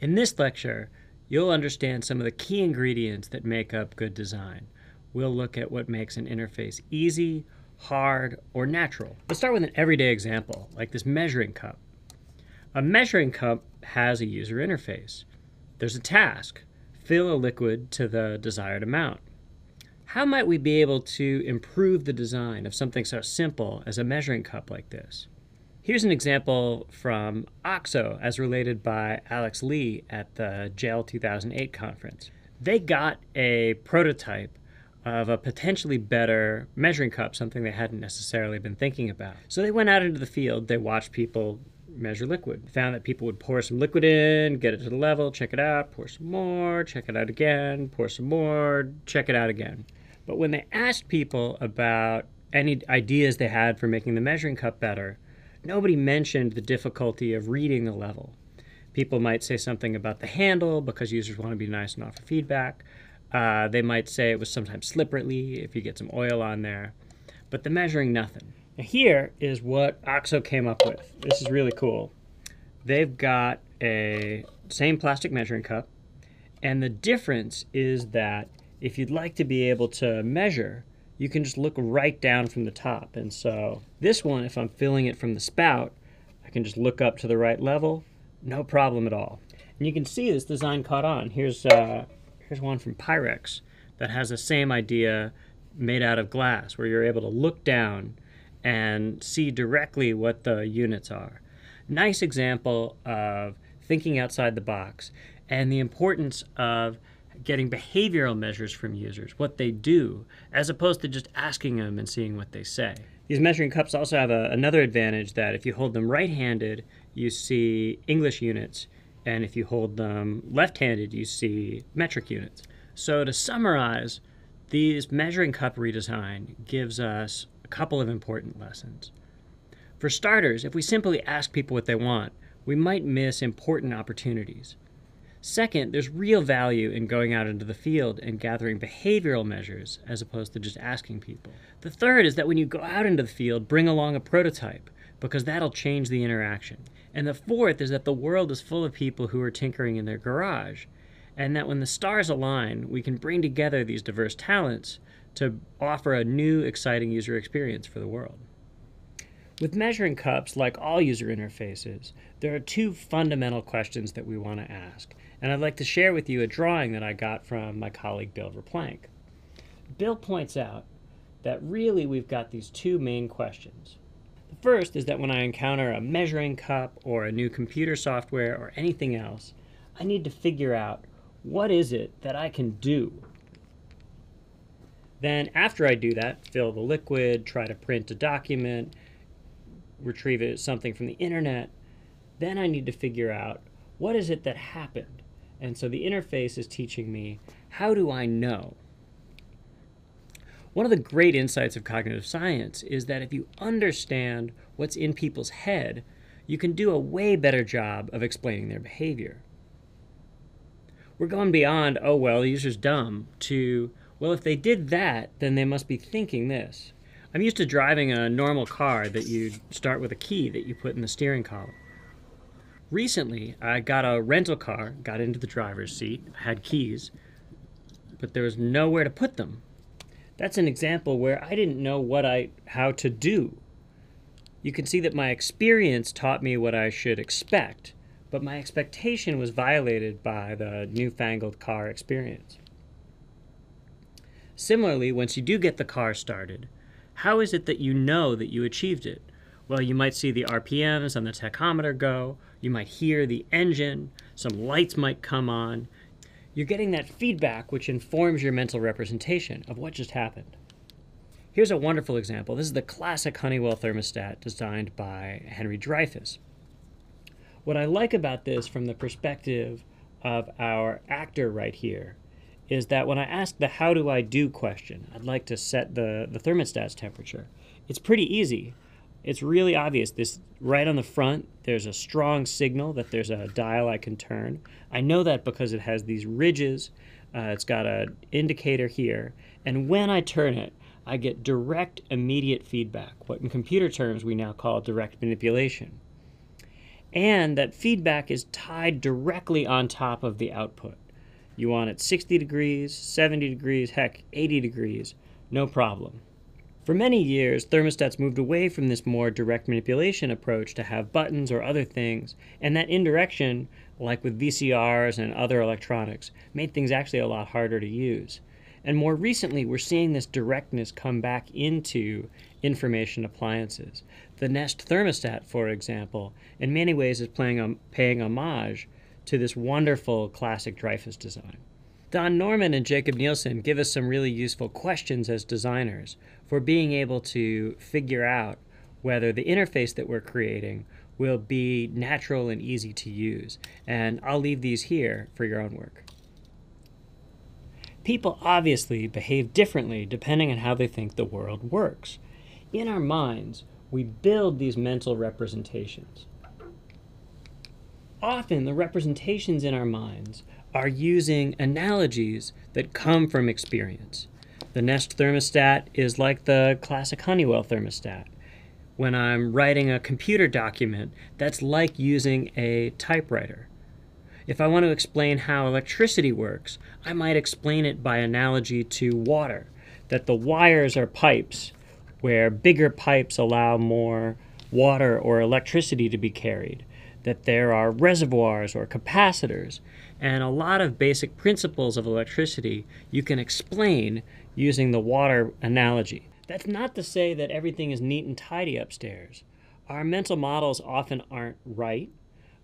In this lecture, you'll understand some of the key ingredients that make up good design. We'll look at what makes an interface easy, hard, or natural. Let's start with an everyday example, like this measuring cup. A measuring cup has a user interface. There's a task, fill a liquid to the desired amount. How might we be able to improve the design of something so simple as a measuring cup like this? Here's an example from OXO as related by Alex Lee at the Gel 2008 conference. They got a prototype of a potentially better measuring cup, something they hadn't necessarily been thinking about. So they went out into the field, they watched people measure liquid. Found that people would pour some liquid in, get it to the level, check it out, pour some more, check it out again, pour some more, check it out again. But when they asked people about any ideas they had for making the measuring cup better, nobody mentioned the difficulty of reading the level. People might say something about the handle because users want to be nice and offer feedback. Uh, they might say it was sometimes slippery if you get some oil on there. But the measuring, nothing. Now here is what OXO came up with. This is really cool. They've got a same plastic measuring cup, and the difference is that if you'd like to be able to measure, you can just look right down from the top. And so this one, if I'm filling it from the spout, I can just look up to the right level, no problem at all. And you can see this design caught on. Here's, uh, here's one from Pyrex that has the same idea made out of glass, where you're able to look down and see directly what the units are. Nice example of thinking outside the box and the importance of getting behavioral measures from users, what they do, as opposed to just asking them and seeing what they say. These measuring cups also have a, another advantage that if you hold them right handed, you see English units, and if you hold them left handed, you see metric units. So, to summarize, these measuring cup redesign gives us a couple of important lessons. For starters, if we simply ask people what they want, we might miss important opportunities. Second, there's real value in going out into the field and gathering behavioral measures as opposed to just asking people. The third is that when you go out into the field, bring along a prototype because that'll change the interaction. And the fourth is that the world is full of people who are tinkering in their garage, and that when the stars align, we can bring together these diverse talents to offer a new, exciting user experience for the world. With measuring cups, like all user interfaces, there are two fundamental questions that we want to ask and I'd like to share with you a drawing that I got from my colleague Bill Verplank. Bill points out that really we've got these two main questions. The first is that when I encounter a measuring cup or a new computer software or anything else, I need to figure out what is it that I can do. Then after I do that, fill the liquid, try to print a document, retrieve something from the internet, then I need to figure out what is it that happened and so the interface is teaching me how do I know? One of the great insights of cognitive science is that if you understand what's in people's head, you can do a way better job of explaining their behavior. We're going beyond, oh, well, the user's dumb, to, well, if they did that, then they must be thinking this. I'm used to driving a normal car that you start with a key that you put in the steering column. Recently, I got a rental car, got into the driver's seat, had keys, but there was nowhere to put them. That's an example where I didn't know what I how to do. You can see that my experience taught me what I should expect, but my expectation was violated by the newfangled car experience. Similarly, once you do get the car started, how is it that you know that you achieved it? Well, you might see the RPMs on the tachometer go, you might hear the engine, some lights might come on. You're getting that feedback which informs your mental representation of what just happened. Here's a wonderful example. This is the classic Honeywell thermostat designed by Henry Dreyfuss. What I like about this from the perspective of our actor right here is that when I ask the how do I do question, I'd like to set the, the thermostat's temperature. It's pretty easy it's really obvious. This right on the front, there's a strong signal that there's a dial I can turn. I know that because it has these ridges. Uh, it's got an indicator here, and when I turn it, I get direct, immediate feedback. What in computer terms we now call direct manipulation. and that feedback is tied directly on top of the output. You want it 60 degrees, 70 degrees, heck, 80 degrees, no problem. For many years, thermostats moved away from this more direct manipulation approach to have buttons or other things, and that indirection, like with VCRs and other electronics, made things actually a lot harder to use. And more recently, we're seeing this directness come back into information appliances. The Nest thermostat, for example, in many ways is playing, um, paying homage to this wonderful classic Dreyfuss design. Don Norman and Jakob Nielsen give us some really useful questions as designers for being able to figure out whether the interface that we're creating will be natural and easy to use. And I'll leave these here for your own work. People obviously behave differently depending on how they think the world works. In our minds, we build these mental representations. Often, the representations in our minds are using analogies that come from experience. The Nest thermostat is like the classic Honeywell thermostat. When I'm writing a computer document, that's like using a typewriter. If I want to explain how electricity works, I might explain it by analogy to water, that the wires are pipes, where bigger pipes allow more water or electricity to be carried, that there are reservoirs or capacitors, and a lot of basic principles of electricity you can explain using the water analogy. That's not to say that everything is neat and tidy upstairs. Our mental models often aren't right.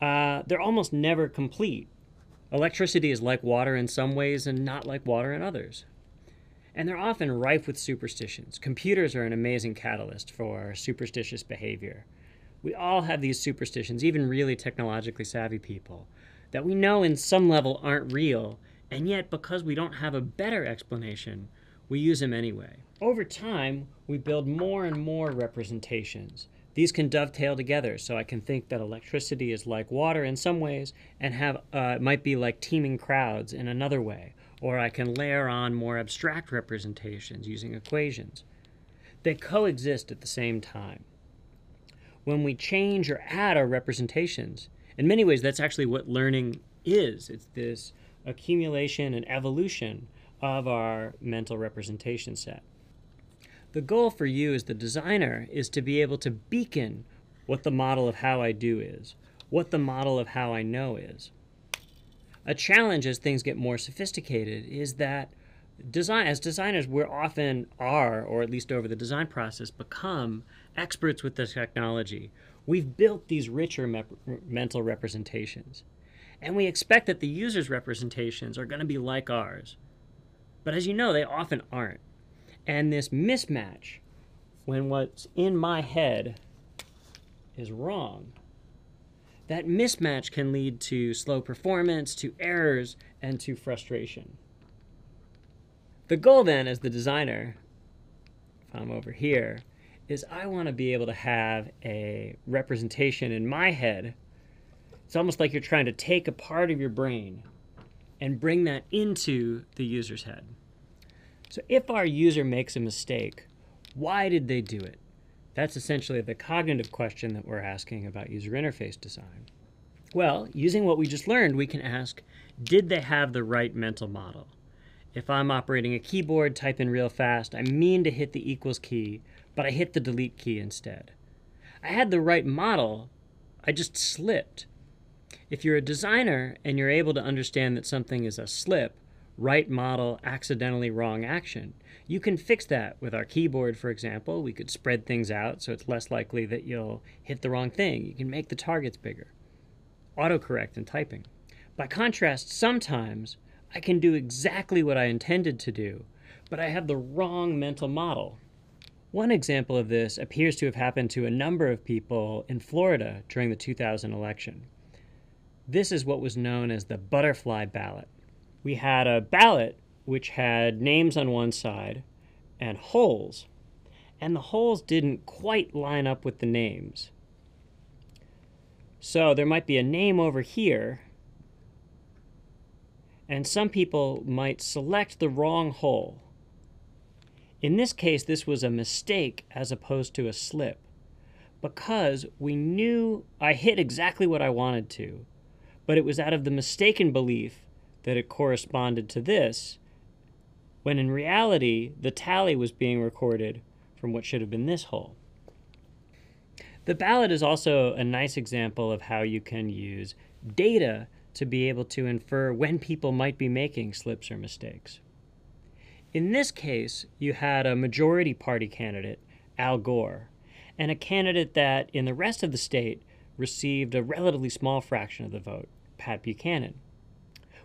Uh, they're almost never complete. Electricity is like water in some ways and not like water in others. And they're often rife with superstitions. Computers are an amazing catalyst for superstitious behavior. We all have these superstitions, even really technologically savvy people that we know in some level aren't real, and yet because we don't have a better explanation, we use them anyway. Over time, we build more and more representations. These can dovetail together, so I can think that electricity is like water in some ways and have uh, might be like teeming crowds in another way, or I can layer on more abstract representations using equations. They coexist at the same time. When we change or add our representations, in many ways, that's actually what learning is. It's this accumulation and evolution of our mental representation set. The goal for you as the designer is to be able to beacon what the model of how I do is, what the model of how I know is. A challenge as things get more sophisticated is that design as designers we often are or at least over the design process become experts with the technology We've built these richer me- mental representations. And we expect that the user's representations are going to be like ours. But as you know, they often aren't. And this mismatch, when what's in my head is wrong, that mismatch can lead to slow performance, to errors, and to frustration. The goal then, as the designer, if I'm over here, is I want to be able to have a representation in my head. It's almost like you're trying to take a part of your brain and bring that into the user's head. So if our user makes a mistake, why did they do it? That's essentially the cognitive question that we're asking about user interface design. Well, using what we just learned, we can ask, did they have the right mental model? If I'm operating a keyboard, type in real fast, I mean to hit the equals key, but I hit the delete key instead. I had the right model, I just slipped. If you're a designer and you're able to understand that something is a slip, right model, accidentally wrong action, you can fix that with our keyboard, for example. We could spread things out so it's less likely that you'll hit the wrong thing. You can make the targets bigger. Autocorrect in typing. By contrast, sometimes I can do exactly what I intended to do, but I have the wrong mental model. One example of this appears to have happened to a number of people in Florida during the 2000 election. This is what was known as the butterfly ballot. We had a ballot which had names on one side and holes, and the holes didn't quite line up with the names. So there might be a name over here, and some people might select the wrong hole in this case, this was a mistake as opposed to a slip. because we knew I hit exactly what I wanted to, but it was out of the mistaken belief that it corresponded to this, when in reality, the tally was being recorded from what should have been this hole. The ballot is also a nice example of how you can use data to be able to infer when people might be making slips or mistakes. In this case, you had a majority party candidate, Al Gore, and a candidate that in the rest of the state received a relatively small fraction of the vote, Pat Buchanan.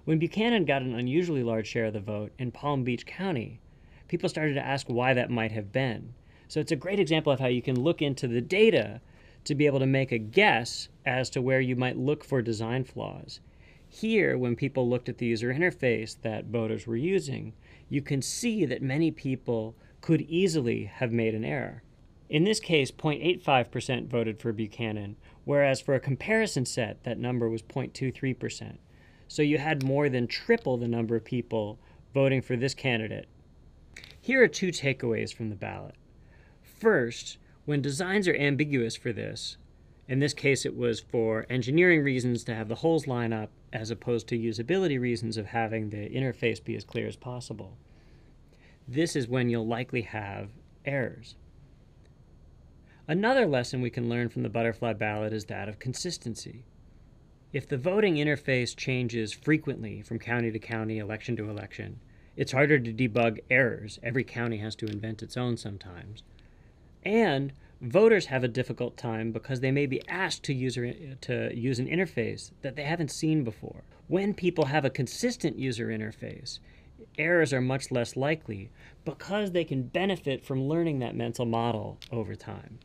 When Buchanan got an unusually large share of the vote in Palm Beach County, people started to ask why that might have been. So it's a great example of how you can look into the data to be able to make a guess as to where you might look for design flaws. Here, when people looked at the user interface that voters were using, you can see that many people could easily have made an error. In this case, 0.85% voted for Buchanan, whereas for a comparison set, that number was 0.23%. So you had more than triple the number of people voting for this candidate. Here are two takeaways from the ballot. First, when designs are ambiguous for this, in this case it was for engineering reasons to have the holes line up as opposed to usability reasons of having the interface be as clear as possible. This is when you'll likely have errors. Another lesson we can learn from the butterfly ballot is that of consistency. If the voting interface changes frequently from county to county, election to election, it's harder to debug errors. Every county has to invent its own sometimes. And voters have a difficult time because they may be asked to, user, to use an interface that they haven't seen before. When people have a consistent user interface, errors are much less likely because they can benefit from learning that mental model over time.